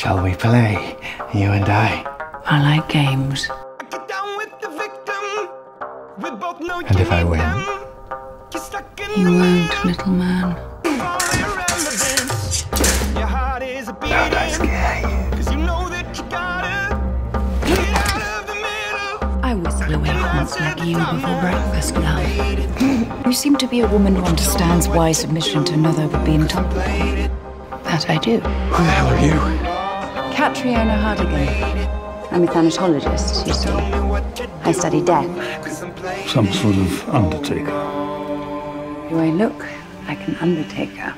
shall we play, you and I? I like games. And if I win? You won't, little man. Don't I scare you? I whistle away haunts like you before breakfast, love. You seem to be a woman who understands why submission to another would be intolerable. That I do. Who the hell are you? Catriona Hartdegen. I'm a thanatologist, you see. I study death. Some sort of undertaker. Do I look like an undertaker?